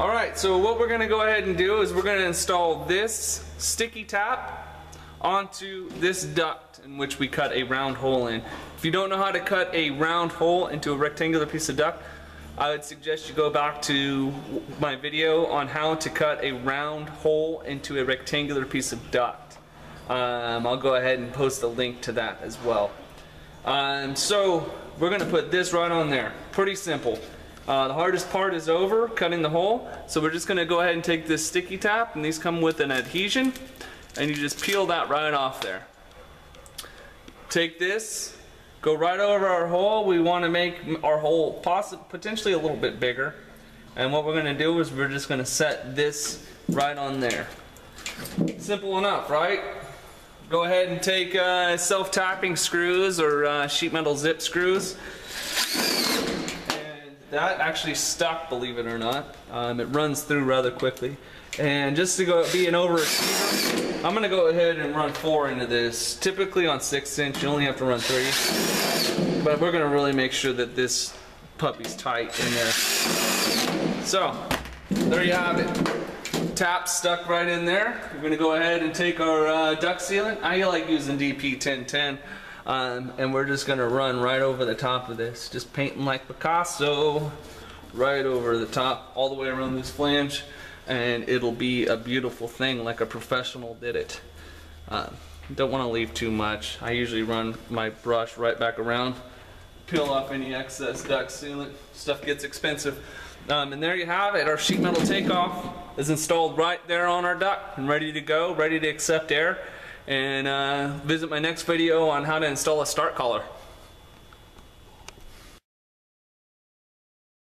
Alright, so what we're going to go ahead and do is we're going to install this sticky tap onto this duct in which we cut a round hole in. If you don't know how to cut a round hole into a rectangular piece of duct, I would suggest you go back to my video on how to cut a round hole into a rectangular piece of duct. Um, I'll go ahead and post a link to that as well. Um, so we're going to put this right on there. Pretty simple. Uh, the hardest part is over, cutting the hole. So we're just gonna go ahead and take this sticky tap, and these come with an adhesion, and you just peel that right off there. Take this, go right over our hole. We wanna make our hole potentially a little bit bigger. And what we're gonna do is we're just gonna set this right on there. Simple enough, right? Go ahead and take uh, self-tapping screws or uh, sheet metal zip screws that actually stuck, believe it or not. Um, it runs through rather quickly. And just to go be an overachiever, I'm gonna go ahead and run four into this. Typically on six inch, you only have to run three. But we're gonna really make sure that this puppy's tight in there. So, there you have it. Tap stuck right in there. We're gonna go ahead and take our uh, duct sealant. I like using DP 1010. Um, and we're just gonna run right over the top of this. Just painting like Picasso, right over the top, all the way around this flange, and it'll be a beautiful thing like a professional did it. Um, don't wanna leave too much. I usually run my brush right back around, peel off any excess duct sealant. Stuff gets expensive. Um, and there you have it. Our sheet metal takeoff is installed right there on our duct and ready to go, ready to accept air and uh, visit my next video on how to install a start collar.